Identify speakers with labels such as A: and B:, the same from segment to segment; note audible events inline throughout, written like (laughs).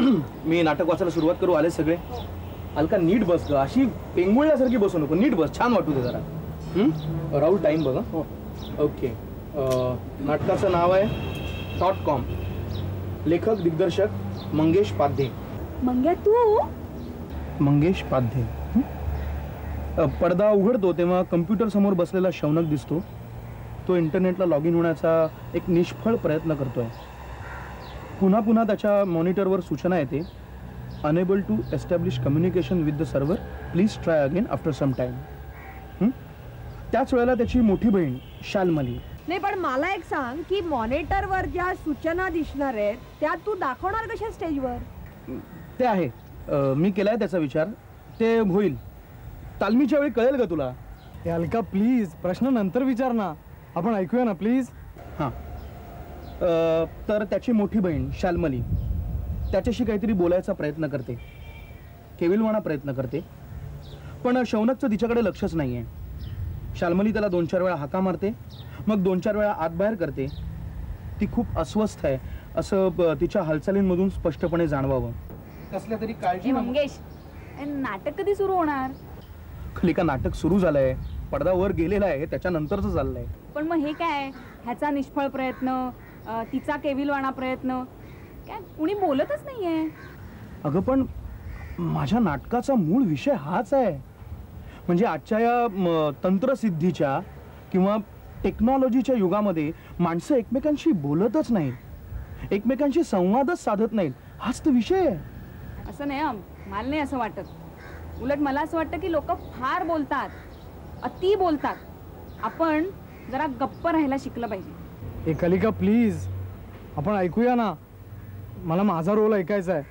A: मी नाटक वाचायला सुरुवात करू आले सगळे. अलका नीट बस ग. अशी पेंगुळल्यासारखी बसू नको नीट बस. छान वाटू दे जरा. हं? राहुल टाइम बघ हं. ओके अं, नाटकाचं नाव आहे डॉट कॉम लेखक दिग्दर्शक मंगेश पाध्ये.
B: मंग्या तू?
A: मंगेश पाध्ये? अ, पडदा उघडतो तेव्हा कम्प्युटर समोर बसलेला शौनक दिसतो. तो इंटरनेटला लॉग इन होण्याचा एक निष्फळ प्रयत्न करतोय. पुन्हा पुन्हा त्याच्या मॉनिटरवर सूचना येते. Unable to establish communication with the server please try again after some time त्याच वेळेला त्याची मोठी बहीण शालमली.
B: नाही पण मला एक सांग की मॉनिटरवर ज्या सूचना दिसणार आहेत त्या तू दाखवणार कशा स्टेजवर?
A: ते आहे. मी केलाय त्याचा विचार. ते होईल. तालमीच्या वेळी कळेल का तुला?
C: हे अलका प्लीज प्रश्न नंतर विचार ना. आपण ऐकूया ना प्लीज
A: हां. तर त्याची मोठी बहीण शालमली त्याच्याशी काहीतरी बोलायचा प्रयत्न करते. केविलवाणा प्रयत्न करते. पण शौनकचं तिच्याकडे लक्षच नाही आहे शालमली त्याला दोन चार वेळा हाका मारते. मग दोन चार वेळा आतबाहेर करते. ती खूप अस्वस्थ आहे असं तिच्या हालचालींमधून स्पष्टपणे जाणवावं. कसल्या तरी काळजी
D: मंगेश नाटक कधी सुरू होणार?
A: खलिका नाटक सुरू झालंय. पडदा वर गेलेला आहे त्याच्यानंतरच चाललंय.
D: पण मग हे काय? ह्याचा निष्फळ प्रयत्न तिचा केविलवाणा प्रयत्न. काय कुणी बोलतच नाहीये.
A: अगं पण माझ्या नाटकाचा मूळ विषय हाच आहे. म्हणजे आजच्या या तंत्रसिद्धीच्या किंवा टेक्नॉलॉजीच्या युगामध्ये माणसं एकमेकांशी बोलतच नाहीत. एकमेकांशी संवादच साधत नाहीत. हाच तर विषय आहे.
D: असं नाही. मला नाही असं वाटत. उलट मला असं वाटतं की लोक फार बोलतात. अति बोलतात. आपण जरा गप्प राहायला शिकलं पाहिजे.
C: हे कलिका प्लीज आपण ऐकूया ना. मला माझा रोल ऐकायचा आहे.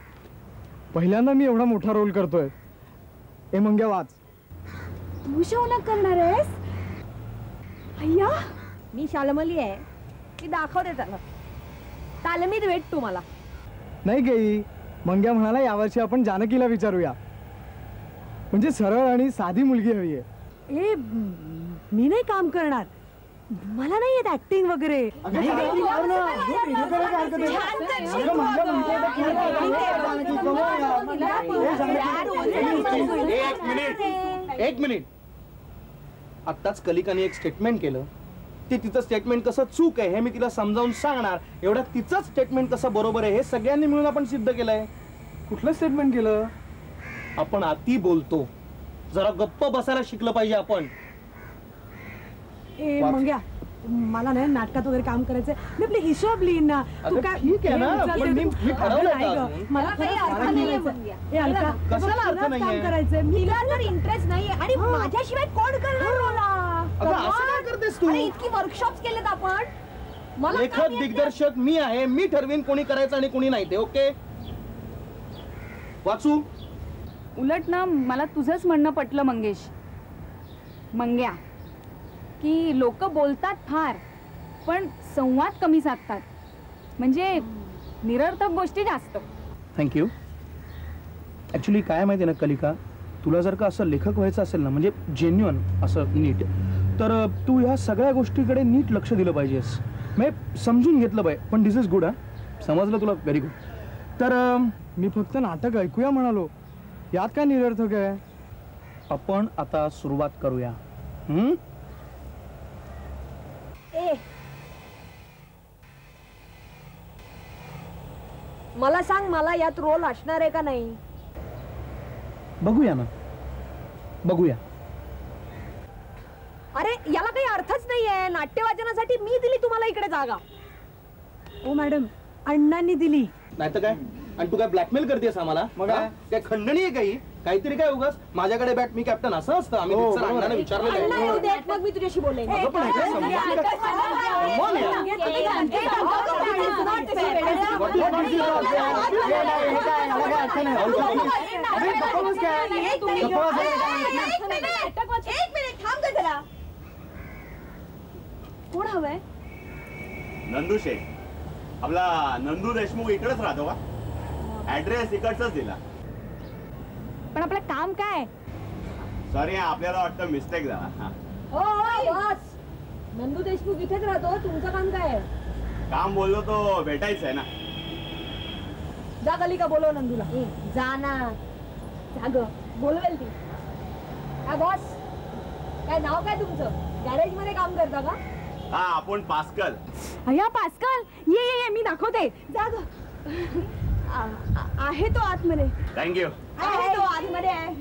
C: पहिल्यांदा मी एवढा मोठा रोल करतोय. ए मंग्या वाच.
B: तू शौनक करणार आहेस? अय्या मी शालमली आहे. मी दाखवते त्याला. तालमीत भेट तू मला.
C: नाही गेई मंग्या म्हणाला यावर्षी आपण जानकीला विचारूया. म्हणजे सरळ आणि साधी मुलगी हवी आहे.
B: ए मी नाही काम करणार. मला नाही येत ऍक्टिंग वगैरे.
A: एक मिनिट एक मिनिट आत्ताच कलिकाने एक स्टेटमेंट केलं. ते तिचं स्टेटमेंट कसं चूक आहे हे मी तिला समजावून सांगणार. एवढं तिचं स्टेटमेंट कसं बरोबर आहे हे सगळ्यांनी मिळून आपण सिद्ध केलंय.
C: कुठलं स्टेटमेंट केलं?
A: आपण अति बोलतो. जरा गप्प बसायला शिकलं पाहिजे आपण.
B: ए
A: वाच.
B: मंग्या मला नाही नाटकात वगैरे काम करायचंय मी आपली हिशोब लिहीन ना तू
A: अगं,
B: काय
A: ठीक आहे ना,
B: उचलते
A: पण मी-
B: तू.
A: मी ठरवलंय
B: अगं, नाही
A: का
B: गं.
A: अजून?
B: मला
D: काही
B: खरंच
D: अर्थ
B: काम
D: नाहीये,
B: करायचंय.
D: मंग्या.
B: ए, अलका,
A: कशाला
B: तुला
A: अर्थ
B: काम
A: नाहीये?
B: करायचंय तिला तर इंटरेस्ट नाहीये आणि माझ्याशिवाय कोण करणार
A: असं काय करतेस तू?
B: अरे, इतकी वर्कशॉप केलेत आपण मला काम
A: लेखक
B: येत नाही.
A: दिग्दर्शक मी आहे मी ठरवीन कोणी करायचं आणि कोणी नाही ते ओके वाचू
D: उलट ना मला तुझंच म्हणणं पटलं मंगेश मंग्या की लोक बोलतात फार पण संवाद कमी साधतात. म्हणजे निरर्थक गोष्टी जास्त.
A: थँक्यू ॲक्च्युली काय माहिती आहे ना कलिका? तुला जर का असं लेखक व्हायचं असेल ना म्हणजे जेन्युअन असं नीट तर तू ह्या सगळ्या गोष्टीकडे नीट लक्ष दिलं पाहिजेस. म्हणजे समजून घेतलं पाहिजे पण दिस इज गुड हा. समजलं तुला? व्हेरी गुड तर
C: मी फक्त नाटक ऐकूया म्हणालो. यात काय निरर्थक आहे?
A: आपण आता सुरुवात करूया हं?
B: ए मला सांग मला यात रोल असणार आहे का नाही?
A: बघूया ना. बघूया.
B: अरे याला काही अर्थच नाहीये. नाट्यवाचनासाठी मी दिली तुम्हाला इकडे जागा. ओ मॅडम अण्णांनी दिली.
A: नाही तर काय? आणि तू काय ब्लॅकमेल करतेस आम्हाला?
C: मग? काय?
A: काय खंडणी आहे काही? काहीतरी काय उगाच माझ्याकडे बॅट मी कॅप्टन असं असतं आम्ही
C: हो,
A: रितसर
C: बरोबर.
A: अण्णांना विचारलेलं
B: अण्णा
A: आहे
B: येऊ देत, मग मी तुझ्याशी बोलेन
A: अगं, पण ह्याच्यात समजून घे. Come on यार.
B: कोण हवंय
E: नंदू शेठ आपला नंदू देशमुख इकडेच राहतो का ऍड्रेस इकडचाच दिला
D: पण आपलं काम काय?
E: सॉरी आपल्याला वाटतं मिस्टेक झाला. हा.
B: हो बस. नंदू देशमुख इथेच राहतो तुमचं काम काय आहे?
E: काम बोललो तो भेटायचं आहे ना.
B: जा गलिका बोलव नंदूला? जा ना. जा ग. बोलवेल ती. काय बॉस. काय नाव काय तुमचं? गॅरेजमध्ये काम करता का?
E: हा आपण पास्कल.
B: अय्या पास्कल. ये ये ये मी दाखवते. जा ग. आ- आ- आहे तो आतमध्ये.
E: थँक्यू
B: आहे तो आतमध्ये आहे.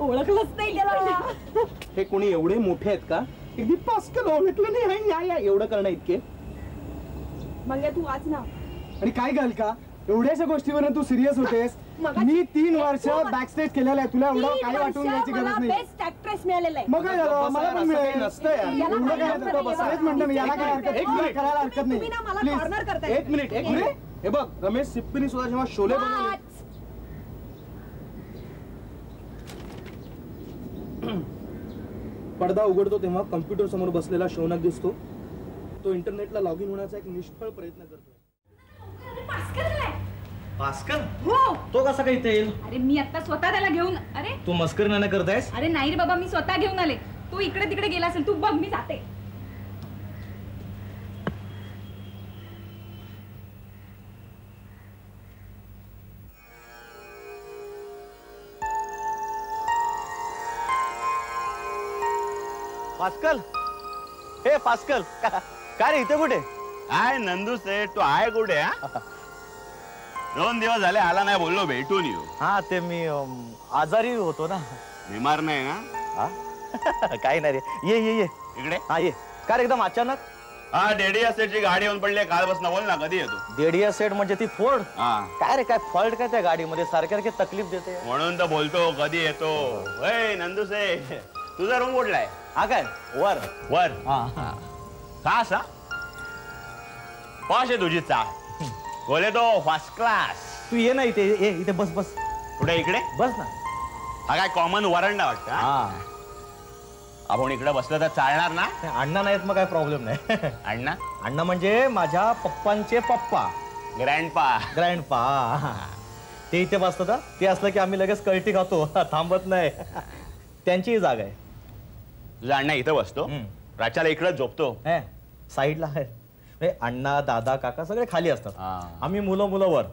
B: ओळखलंच नाही त्याला.
A: हे कोणी एवढे मोठे आहेत का? अगदी पास्कल ओळखलं नाही या या एवढं करणं इतके.
B: मग तू वाच ना.
C: आणि काय घाल का? एवढ्याशा गोष्टीवर तू सिरियस होतेस? मी तीन वर्ष
B: तू-
C: बॅकस्टेज केलेलं आहे. तुला एवढं काय वाटून घ्यायची गरज नाही?
B: बेस्ट ऍक्ट्रेस मिळालेला आहे.
C: मग काय झालं? मला पण मिळेल.
A: नसतं यार.
B: याला
C: एवढं
B: काय हरकत नाही.
C: याला काय हरकत. करायला हरकत नाही?
B: ना मला
C: Please.
B: कॉर्नर करताय.
A: एक मिनिट एक मिनिट. हे बघ रमेश सिप्पीने सुद्धा जेव्हा शोले बनवले. (clears throat) पडदा उघडतो तेव्हा कम्प्युटर समोर बसलेला शौनक दिसतो. तो इंटरनेटला लॉग इन होण्याचा एक निष्फळ प्रयत्न करतोय.
F: भास्कर?
D: हो.
F: तो कसा काही इथे येईल?
D: अरे मी आता स्वतः त्याला घेऊन अरे.
F: तू मस्कर नाना करतायस?
D: अरे नाही रे बाबा मी स्वतः घेऊन आले. तू इकडे तिकडे गेला असेल तू बघ मी जाते.
F: पास्कल? हे पास्कल काय रे इथे कुठे?
E: काय नंदू सेठ तू आहे कुठे हा? दोन दिवस झाले आला नाही बोललो भेटून येऊ.
F: हा ते मी अम, आजारी होतो ना.
E: बिमार नाही ना?
F: हा? काही नाही रे. ये ये ये.
E: इकडे?
F: हा ये. काय रे एकदम अचानक?
E: हा डेडी असेटची गाडी येऊन पडली काल बस बोल ना कधी येतो?
F: डेडिया सेट म्हणजे ती फोड
E: हा.
F: काय रे काय फॉल्ट काय त्या गाडीमध्ये? सारख्या तकलीफ देते.
E: म्हणून तर बोलतो कधी येतो? होय नंदू सेठ. तुझा रूम कुठलाय
F: हा काय? वर.
E: वर.
F: हा.
E: का असा? पॉश आहे तुझी चा. बोले तो फर्स्ट क्लास
F: तू ये ना इथे ये इथे बस बस.
E: कुठे इकडे?
F: बस ना.
E: हा काय कॉमन वरंडा वाटतं हा?
F: हा.
E: आपण इकडे बसलं तर चालणार ना?
F: अण्णा नाहीत मग काय प्रॉब्लेम नाही.
E: अण्णा?
F: अण्णा म्हणजे माझ्या पप्पांचे पप्पा.
E: ग्रँडपा
F: ग्रँड पा ते इथे बसतात हा. ते असलं की आम्ही लगेच कळटी खातो. थांबत नाही. त्यांचीही जागा आहे.
E: तुझा अण्णा इथं बसतो. राच्याला इकडे झोपतो.
F: हे, साईडला आहे. अण्णा दादा काका सगळे खाली असतात. आम्ही मुलं मुलं वर.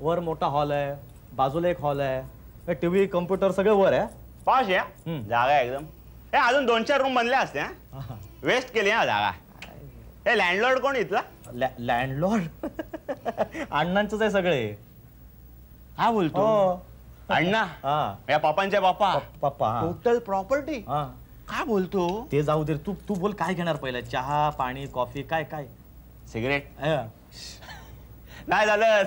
F: वर मोठा हॉल आहे बाजूला एक हॉल आहे. टीव्ही कम्प्युटर सगळं वर आहे.
E: पॉश या. जागा एकदम. हे अजून दोन चार रूम बनल्या असत्या. वेस्ट केली हा जागा. हे लँडलॉर्ड कोण इथला?
F: लँडलॉर्ड (laughs) अण्णांचंच आहे सगळे.
E: हा बोलतो.
F: हो.
E: अण्णा.
F: हा.
E: या पप्पांच्या बाप्पा
F: प- पप्पा.
E: टोटल प्रॉपर्टी काय बोलतो?
F: ते जाऊ दे तू तू बोल काय घेणार पहिलं? चहा पाणी कॉफी काय काय?
E: सिगरेट? नाही झालं.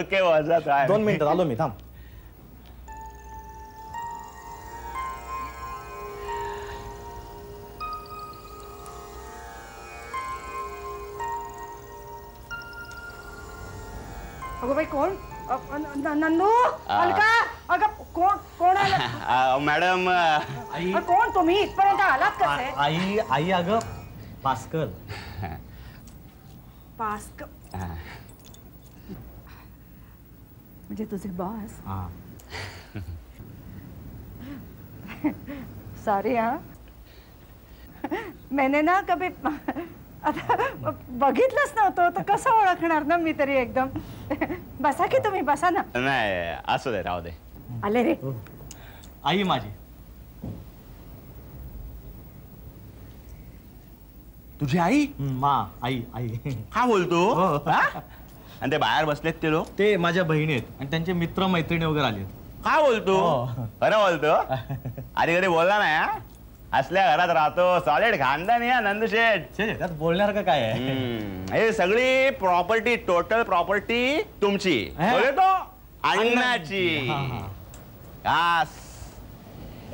E: ओके वाजत आहे.
F: दोन मिनिटं आलो मी थांब.
B: अगं बाई कोण? नंदू? अलका? अगं कोण? कोण (laughs)
E: मॅडम
F: आई।
B: अ, कोण तुम्ही इथपर्यंत आलात कसे?
F: आई आई अगं पास्कल।
B: पास्क म्हणजे तुझे बॉस।
F: हा
B: सॉरी हाँ। मैंने ना कभी आता बघितलंच नव्हतं तर कसं ओळखणार ना मी तरी एकदम? बसा की तुम्ही बसा ना।
E: नाही असू दे राहू दे.
B: आले रे.
F: आई माझी.
E: तुझी आई?
F: मा आई आई.
E: हा बोलतो? हो. आणि ते बाहेर बसलेत ते लोक?
F: ते माझ्या बहिणी आहेत आणि त्यांचे मित्र मैत्रिणी वगैरे आले
E: काय बोलतो?
F: हो.
E: खरं बोलतो? आधी कधी बोलला नाही? असल्या घरात राहतो सॉलिड खानदानी हा नंदुशेठ
F: त्यात बोलणार का काय.
E: हे सगळी प्रॉपर्टी टोटल प्रॉपर्टी तुमची. अण्णाची
F: हा.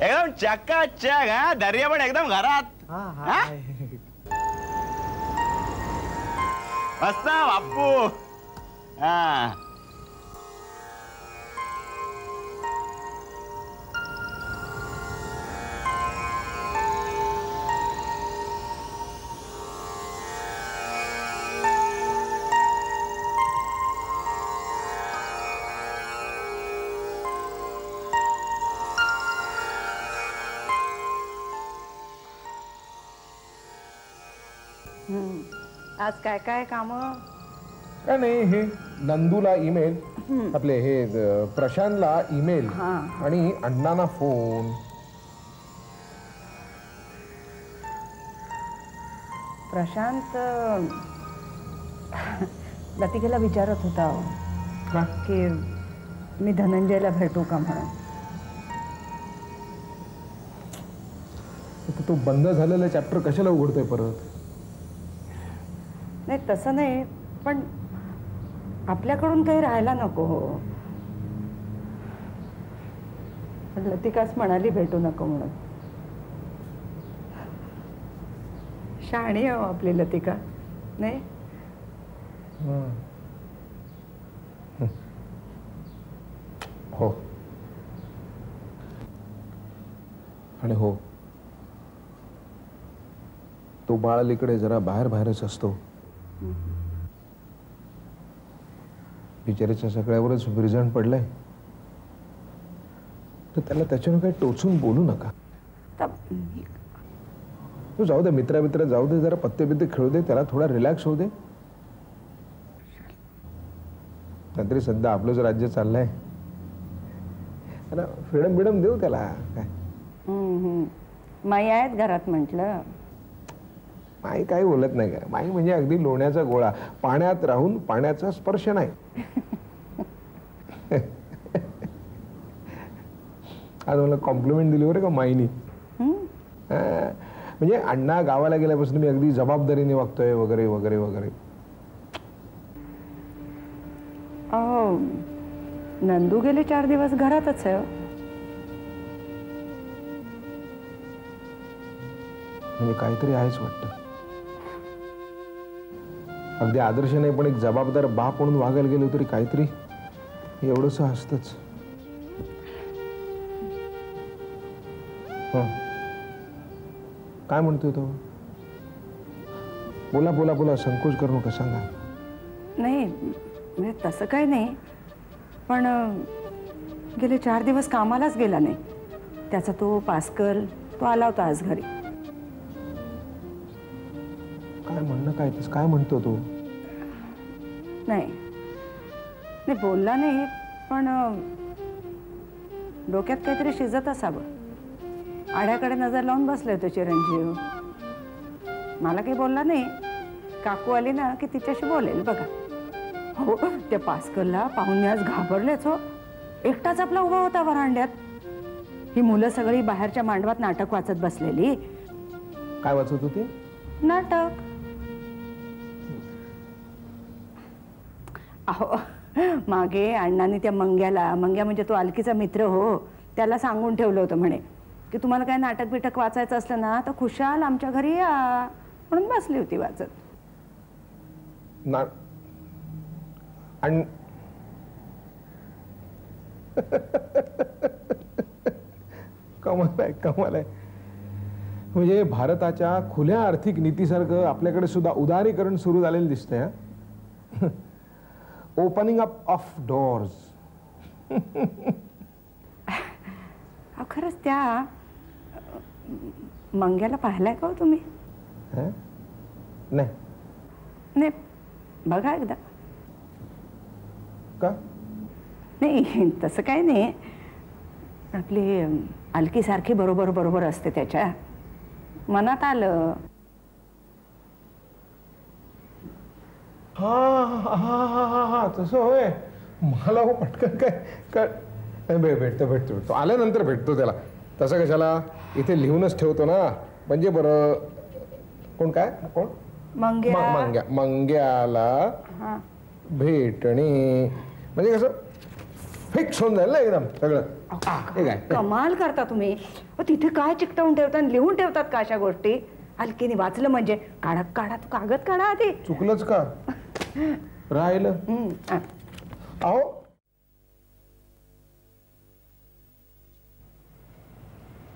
E: एकदम चकाचक हा? दर्या पण एकदम घरात.
F: हा.
E: मस्त बाप्पू हा.
B: आज काय काय काम?
C: काय नाही हे
G: नंदूला ईमेल आपले हे प्रशांतला ईमेल आणि अण्णांना फोन.
H: प्रशांत लतिकेला विचारत होता अहो,
G: का
H: मी धनंजयला भेटू का म्हणून?
G: तो बंद झालेला चॅप्टर कशाला उघडतोय परत?
H: तसं नाही पण आपल्याकडून काही राहायला नको. हो पण लतिकाच म्हणाली भेटू नको म्हणून. शहाणी आहे हो आपली लतिका नाही?
G: हो. आणि हो. तो बाळ इकडे जरा बाहेर बाहेरच असतो. बिचारीच्या सगळ्यावरच विरजण पडलंय. तर त्याला त्याच्यानं काही टोचून बोलू नका.
H: तर
G: तू जाऊ दे मित्रा मित्र जाऊ दे जरा पत्ते बित्ते खेळू दे त्याला थोडा रिलॅक्स होऊ दे. नाहीतरी सध्या आपलंच राज्य चाललंय. फ्रीडम बिडम देऊ त्याला. काय?
H: हम्म, हम्म. माई आहेत घरात म्हटलं.
G: माई काही बोलत नाही काय माई म्हणजे अगदी लोण्याचा गोळा. पाण्यात राहून पाण्याचा स्पर्श नाही. (laughs) आज मला कॉम्प्लिमेंट दिली बरं का माईनी? म्हणजे अण्णा गावाला गेल्यापासून मी अगदी जबाबदारीने वागतोय वगैरे वगैरे वगैरे.
H: नंदू गेले चार दिवस घरातच आहे हो.
G: म्हणजे काहीतरी आहेच वाटतं. अगदी आदर्श नाही पण एक जबाबदार बाप म्हणून वागायला गेलो तरी काहीतरी एवढंसं असतंच. हं. काय म्हणतोय तो? बोला बोला बोला संकोच करू नका सांगा.
H: नाही म्हणजे तसं काही नाही. पण गेले चार दिवस कामालाच गेला नाही. त्याचा तो पास्कल तो आला होता आज घरी.
G: काय तसं काय म्हणतो तो?
H: नाही. नाही बोलला नाही पण डोक्यात काहीतरी शिजत असावं. आड्याकडे नजर लावून बसले होते चिरंजीव. मला काही बोलला नाही. काकू आली ना की तिच्याशी बोलेल बघा. हो त्या पास्कलला पाहून मी आज घाबरलेच हो. एकटाच आपला उभा होता वरांड्यात. ही मुलं सगळी बाहेरच्या मांडवात नाटक वाचत बसलेली.
G: काय वाचत होती?
H: नाटक. अहो मागे अण्णांनी त्या मंग्याला मंग्या म्हणजे तो अलकीचा मित्र हो त्याला सांगून ठेवलं होतं म्हणे की तुम्हाला काय नाटक बिटक वाचायचं असलं ना तर खुशाल आमच्या घरी या म्हणून बसली होती वाचत.
G: ना आणि कमाल आहे कमाल आहे. म्हणजे भारताच्या खुल्या आर्थिक नीतीसारखं आपल्याकडे सुद्धा उदारीकरण सुरू झालेलं दिसतंय ओपनिंग अप ऑफ डोअर्स
H: अहो खरंच त्या अं, मंग्याला पाहिलाय का हो तुम्ही?
G: नाही.
H: नाही बघा एकदा.
G: का?
H: नाही (laughs) तसं काही नाही. आपली अं, अलकीसारखी बरोबर बरोबर असते त्याच्या. मनात आलं.
G: हा हा तसं होय. मला हो पटकन काय काय? नाही, भे- भेटतो भेटतो भेटतो. आल्यानंतर भेटतो त्याला. तसं कशाला? इथे लिहूनच ठेवतो ना. म्हणजे बरं कोण काय? कोण?
H: मंग्या.
G: मंग्याला
H: हा.
G: भेटणे. म्हणजे कसं? फिक्स होऊन जाईल ना एकदम सगळं.
H: कमाल करता तुम्ही. तिथे काय चिकटवून ठेवतात आणि लिहून ठेवतात का अशा गोष्टी? हलकीने वाचलं म्हणजे. काढा काढा तू कागद काढा आधी.
G: चुकलंच का? राहिलं. अहो.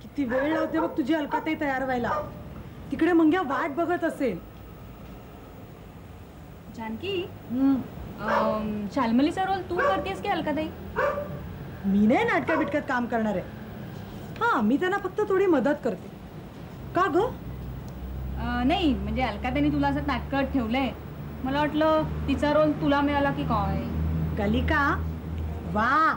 I: किती वेळ लावते बघ तुझी अलकाताई तयार व्हायला. तिकडे मंग्या वाट बघत असेल.
D: जानकी? शाल्मलीचा रोल तू करतेस की अलकाताई?
I: मी नाही नाटका बिटक्यात काम करणार आहे. हा मी त्यांना फक्त थोडी मदत करते. का ग?
D: नाही म्हणजे अलकाताईने तुला असं नाटकं ठेवलंय. मला वाटलं तिचा रोल तुला मिळाला की काय?
I: कलिका वा.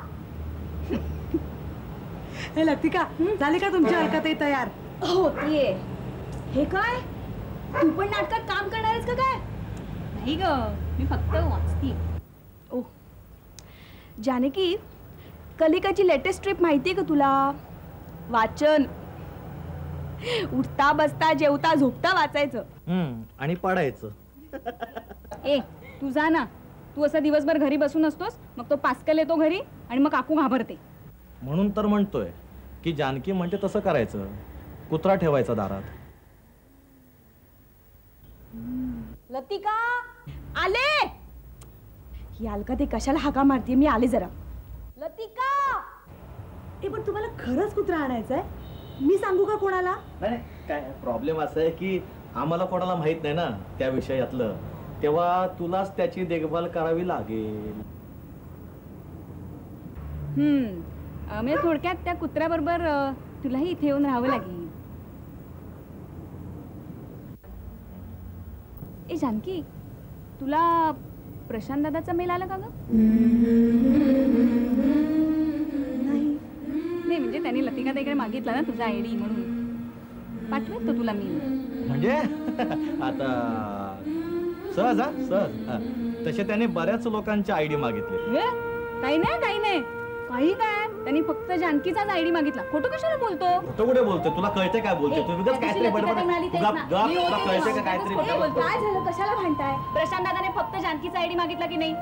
I: हे लतिका झाली का तुमची अलकाताई तयार?
B: होतीये हे काय? तू पण नाटकात काम करणार आहेस का काय?
D: नाही ग मी फक्त वाचती.
B: ओ. जानकी कलिकाची लेटेस्ट ट्रिप माहिती आहे का तुला? वाचन. उठता बसता जेवता झोपता वाचायचं.
F: आणि पाडायचं. (laughs)
D: ए तू जा ना. तू असं दिवसभर घरी बसून असतोस मग तो पास्कल येतो घरी आणि मग काकू घाबरते.
F: म्हणून तर म्हणतोय की जानकी म्हणते तसं करायचं. कुत्रा ठेवायचा दारात.
B: लतिका आले! ही अलका ते कशाला हाका मारते मी आले जरा. लतिका!
I: ए पण तुम्हाला खरंच कुत्रा आणायचंय? मी सांगू का कोणाला?
F: नाही काय प्रॉब्लेम असा आहे की आम्हाला कोणाला माहीत नाही ना त्या विषयातलं. तेव्हा तुलाच त्याची देखभाल करावी लागेल.
D: हम्म. अं, म्हणजे थोडक्यात त्या कुत्र्याबरोबर अं, तुलाही इथे येऊन राहावं लागेल. ए जानकी तुला प्रशांत दादाचा मेल आला का ग? नाही. म्हणजे त्यांनी लतिका ताईकडे मागितला ना तुझा आय डी म्हणून. पाठवेत तो तुला मी
F: म्हणजे? आता सहज हा? सहज. तसे त्याने बऱ्याच लोकांचे आयडी मागितले?
D: काही नाही काही नाही. काही काय त्यांनी फक्त जानकीचाच आयडी मागितला. खोटं कशाला बोलतो?
F: तो कुठे बोलतोय? तुला कळते काय बोलतोय? तू उगाच
D: त्या दिवशी
F: काहीतरी बडबड तुला कळते का. काहीतरी.
B: काय झालं? कशाला भांडताय?
D: प्रशांत दादाने फक्त जानकीचा आयडी मागितला की नाही?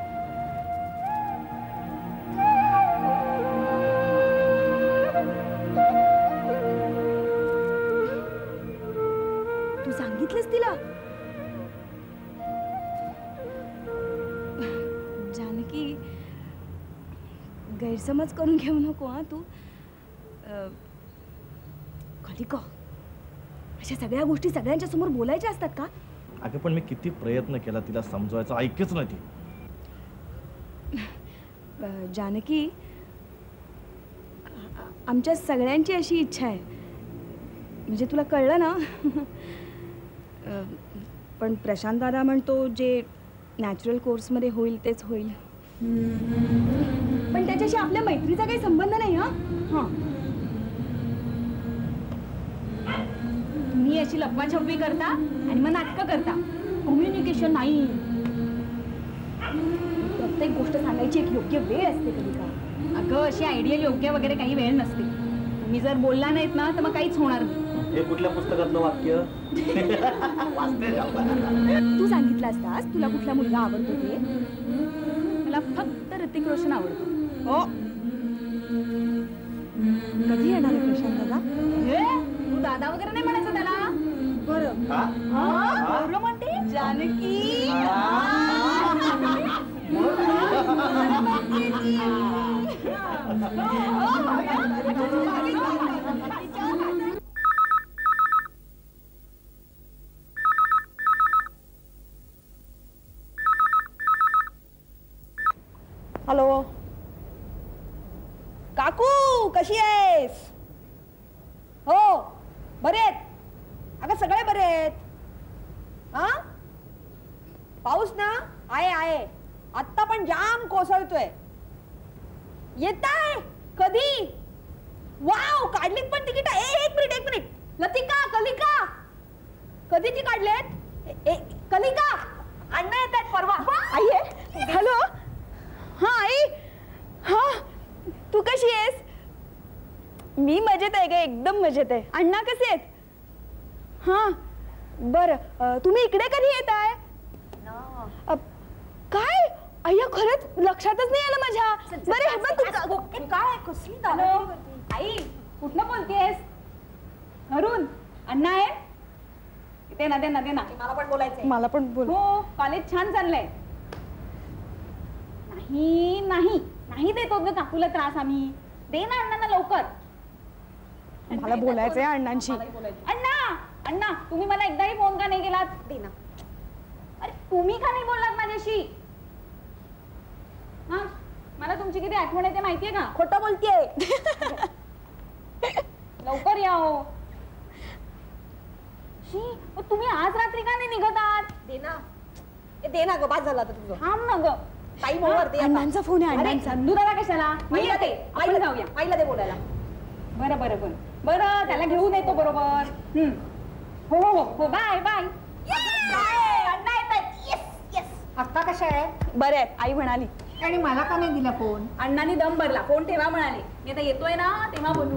B: गैरसमज करून घेऊ नको हा तू. कलिका अशा सगळ्या गोष्टी सगळ्यांच्या समोर बोलायच्या असतात का?
F: अगं पण मी किती प्रयत्न केला तिला समजवायचा ऐकच नाही ती.
B: जानकी आमच्या सगळ्यांची अशी इच्छा आहे. म्हणजे तुला कळलं ना? पण प्रशांत दादा म्हणतो जे नॅचरल कोर्समध्ये होईल तेच होईल. पण त्याच्याशी आपल्या मैत्रीचा काही संबंध नाही हा? हां.
D: तुम्ही अशी लपवाछपवी करता आणि मग नाटकं करता. कम्युनिकेशन नाही.
B: प्रत्येक गोष्ट सांगायची एक योग्य वेळ असते कधी का
D: अगं अशी आयडियल योग्य वगैरे काही वेळ नसते. तुम्ही जर बोलला नाहीत ना तर मग काहीच होणार नाही.
F: हे कुठल्या पुस्तकातलं वाक्य?
B: तू सांगितलं असतास तुला कुठला मुलगा आवडतो ते?
D: मला फक्त ऋतिक रोशन आवडतो.
B: हो कधी येणार आहे प्रशांत दादा
D: हे? तू दादा वगैरे नाही म्हणायचं त्याला
I: बरं
B: गौरव म्हणते जानकी हॅलो काकू कशी आहेस हो बरे आहेत अगं सगळे बरे आहेत हा पाऊस ना आहे आहे. आत्ता पण जाम कोसळतोय. येत आहे कधी? वाव काढलीत पण तिकीट. एक मिनिट एक मिनिट. लतिका कलिका. कधीची काढलेत? कलिका. अण्णा येत आहेत परवा. आई आहे. हॅलो? हा आई. हा तू कशी आहेस? मी मजेत आहे का एकदम मजेत आहे. अण्णा कसे आहेत? हा बरं. तुम्ही इकडे कधी येत आहे काय? अय्या खरंच लक्षातच नाही आलं माझ्या. बरे पण तू का- काय कसली
D: आई कुठनं बोलतेस? अरुण अण्णा आहे? दे ना दे ना दे ना
B: मला पण बोलायचं मला पण बोल.
D: हो कॉलेज छान चाललंय. नाही नाही. नाही देतो ग काकूला त्रास आम्ही. दे ना अण्णांना लवकर.
B: मला बोलायचंय अण्णांशी.
D: अण्णा अण्णा तुम्ही मला एकदाही फोन का नाही केलात?
B: दे ना
D: अरे तुम्ही का नाही बोललात माझ्याशी? हा मला तुमची किती आठवण येते माहितीये का?
B: खोटं बोलतेय.
D: लवकर या हो. शी तुम्ही आज रात्री का नाही निघत आहात?
B: दे ना. ए, दे ना ग बाद झाला आता तुझं.
D: थांब ना ग.
B: दे आता.
D: अण्णांचा फोन आहे
B: अरे,
D: अण्णांचा. दादा कशाला? मी
B: आईला
D: येते.
B: दे
D: आपण
B: आईला
D: जाऊया.
B: आईला दे बोलायला.
D: बरं बरं बरं. बरं त्याला घेऊन येतो बरोबर. हम्म. हो हो हो हो. Bye bye.
B: अण्णा येत आहेत येस
H: अक्का कशा आहे
D: बरं आई म्हणाली
H: आणि मला का नाही दिला फोन
D: अण्णांनी दम भरला. फोन ठेवा म्हणाले. मी आता येतोय ना तेव्हा बोलू.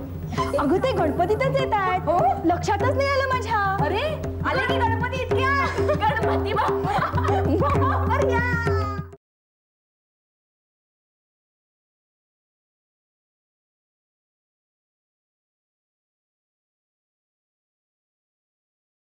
B: अगं ते गणपतीतच येत आहेत हो? लक्षातच नाही आलं माझ्या.
D: अरे आले की गणपती इतक्या? गणपती बाप्पा. (laughs)
B: या.